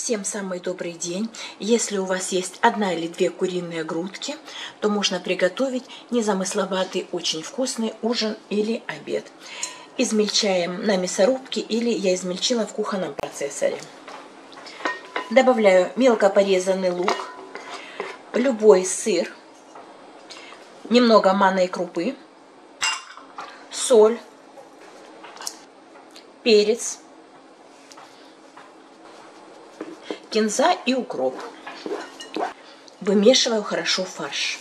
Всем самый добрый день. Если у вас есть одна или две куриные грудки, то можно приготовить незамысловатый, очень вкусный ужин или обед. Измельчаем на мясорубке или я измельчила в кухонном процессоре. Добавляю мелко порезанный лук, любой сыр, немного манной крупы, соль, перец, кинза и укроп. Вымешиваю хорошо фарш.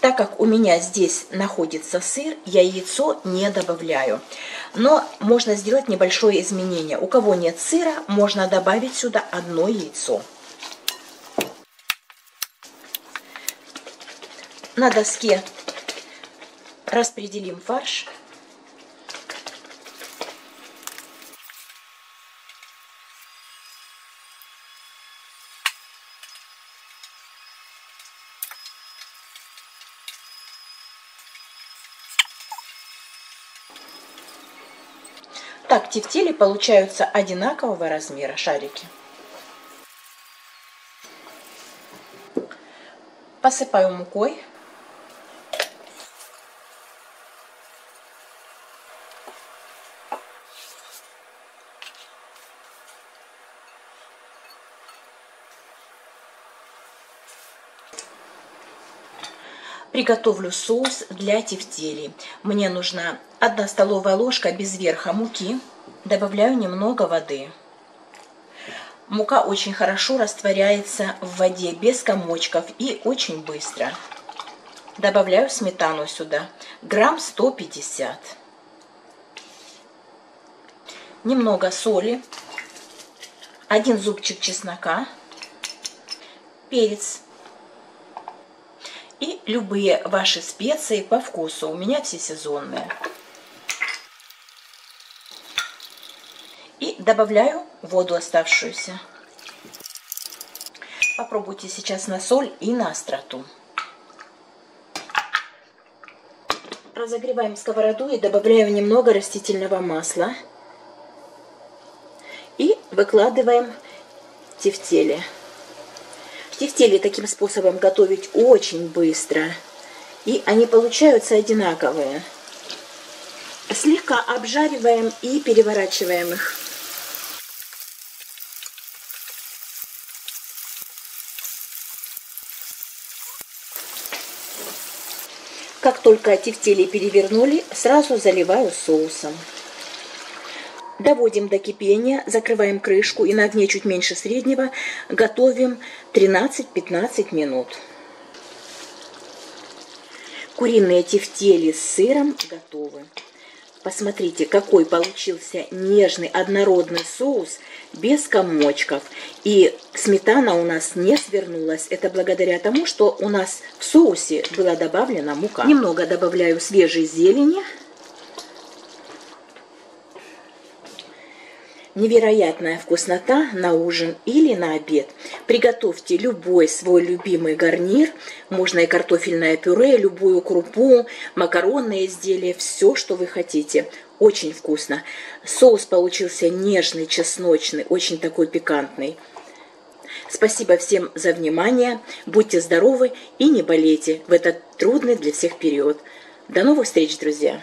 Так как у меня здесь находится сыр, я яйцо не добавляю. Но можно сделать небольшое изменение. У кого нет сыра, можно добавить сюда одно яйцо. На доске распределим фарш. Так тефтели получаются одинакового размера шарики. Посыпаю мукой. Приготовлю соус для тефтелей. Мне нужна 1 столовая ложка без верха муки. Добавляю немного воды. Мука очень хорошо растворяется в воде без комочков и очень быстро. Добавляю сметану сюда, грамм 150. Немного соли, один зубчик чеснока, перец и любые ваши специи по вкусу. У меня все сезонные. И добавляю воду оставшуюся. Попробуйте сейчас на соль и на остроту. Разогреваем сковороду и добавляем немного растительного масла. И выкладываем тефтели. Тефтели таким способом готовить очень быстро. И они получаются одинаковые. Слегка обжариваем и переворачиваем их. Как только тефтели перевернули, сразу заливаю соусом. Доводим до кипения, закрываем крышку и на огне чуть меньше среднего готовим 13-15 минут. Куриные тефтели с сыром готовы. Посмотрите, какой получился нежный однородный соус без комочков. И сметана у нас не свернулась. Это благодаря тому, что у нас в соусе была добавлена мука. Немного добавляю свежей зелени. Невероятная вкуснота на ужин или на обед. Приготовьте любой свой любимый гарнир. Можно и картофельное пюре, любую крупу, макаронные изделия, все, что вы хотите. Очень вкусно. Соус получился нежный, чесночный, очень такой пикантный. Спасибо всем за внимание. Будьте здоровы и не болейте в этот трудный для всех период. До новых встреч, друзья!